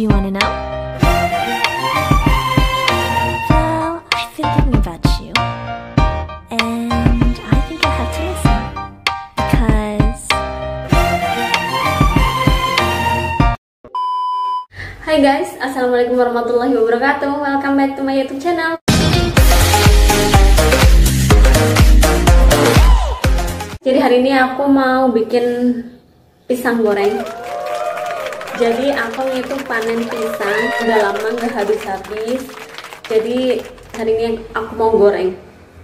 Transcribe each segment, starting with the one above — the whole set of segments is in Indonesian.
Do you want to know? Well, I've been thinking about you. And I think I have to listen. Because. Hai guys, Assalamualaikum warahmatullahi wabarakatuh Welcome back to my youtube channel Jadi hari ini aku mau bikin pisang goreng Jadi aku itu panen pisang Udah lama nggak habis-habis Jadi hari ini aku mau goreng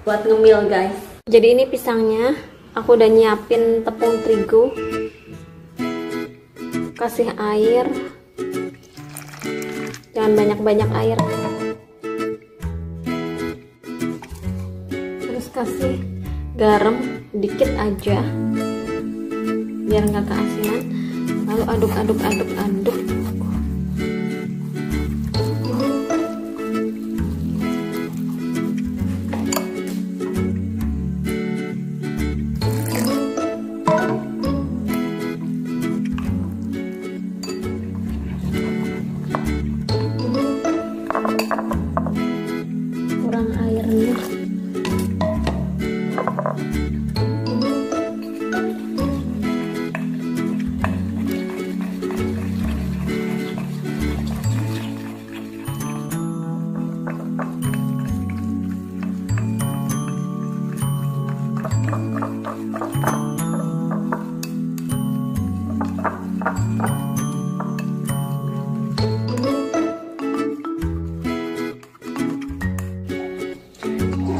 Buat ngemil guys. Jadi ini pisangnya Aku udah nyiapin tepung terigu Kasih air. Jangan banyak-banyak air. Terus kasih garam dikit aja biar nggak keasinan lalu aduk aduk aduk aduk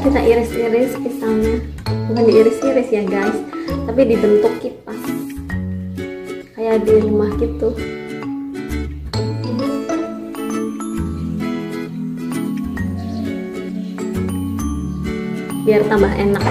kita iris-iris pisangnya. Bukan diiris-iris ya guys. Tapi dibentuk kipas. Kayak di rumah gitu. Biar tambah enak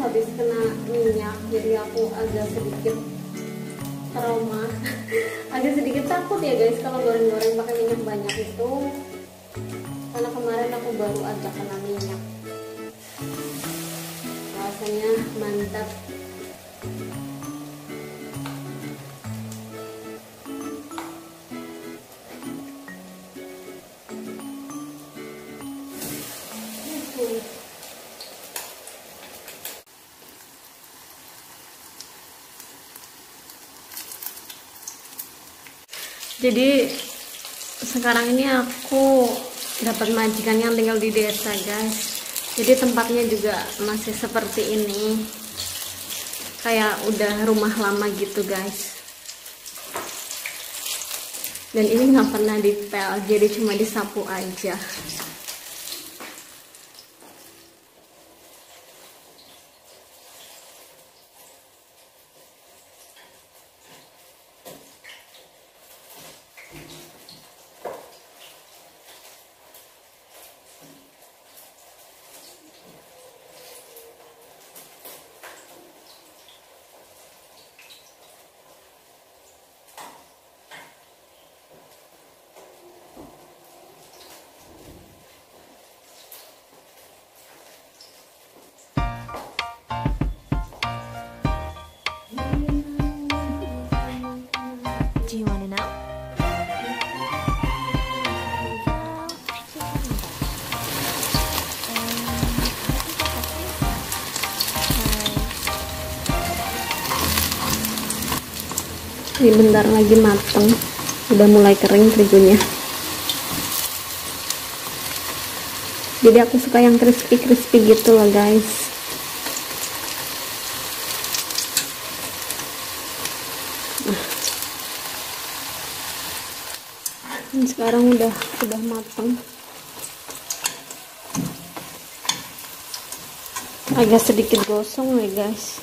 habis kena minyak jadi aku agak sedikit trauma. Agak sedikit takut ya guys kalau goreng-goreng pakai minyak banyak itu. Karena kemarin aku baru aja kena minyak. Rasanya mantap jadi sekarang ini aku dapat majikan yang tinggal di desa guys. Jadi tempatnya juga masih seperti ini. Kayak udah rumah lama gitu guys. Dan ini nggak pernah dipel jadi cuma disapu aja Do you want to know? Ini bentar lagi mateng, udah mulai kering terigunya. Jadi aku suka yang crispy crispy gitu loh guys. Nah. sekarang udah udah matang agak sedikit gosong ya guys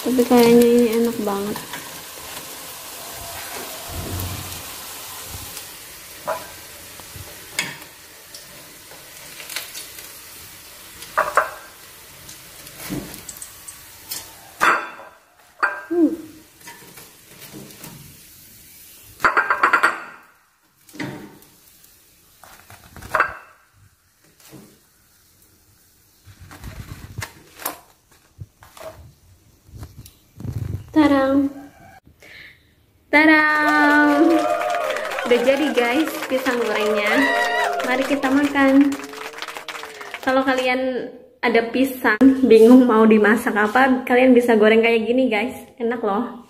tapi kayaknya ini enak banget Tarang. Tarang. Udah jadi guys pisang gorengnya. Mari kita makan. Kalau kalian ada pisang, bingung mau dimasak apa, kalian bisa goreng kayak gini guys. Enak loh.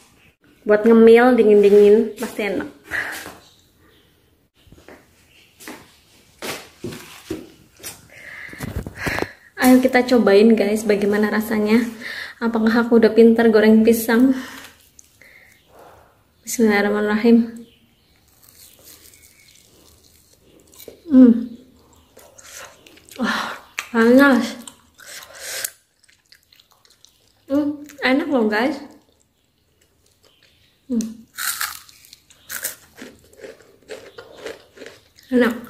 Buat ngemil dingin-dingin pasti enak. Ayo kita cobain guys bagaimana rasanya. Apakah aku udah pintar goreng pisang? Bismillahirrahmanirrahim. Hmm. Wah, panas. Hmm, enak loh guys. Hmm. Enak.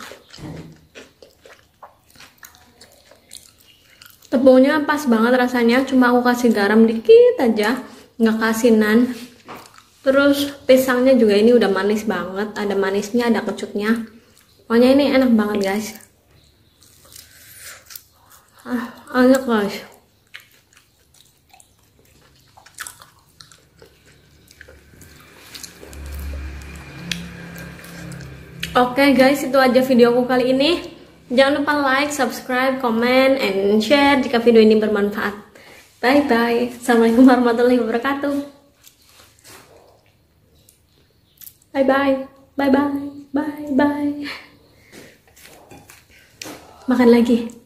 Tepungnya pas banget rasanya. Cuma aku kasih garam dikit aja. Nggak kasih nan terus pisangnya juga ini udah manis banget. Ada manisnya ada kecutnya. Pokoknya ini enak banget guys. Ah, enak guys. Oke okay guys, itu aja videoku kali ini. Jangan lupa like, subscribe, comment, and share jika video ini bermanfaat. Bye-bye. Assalamualaikum warahmatullahi wabarakatuh. Bye-bye. Bye-bye. Bye-bye. Makan lagi.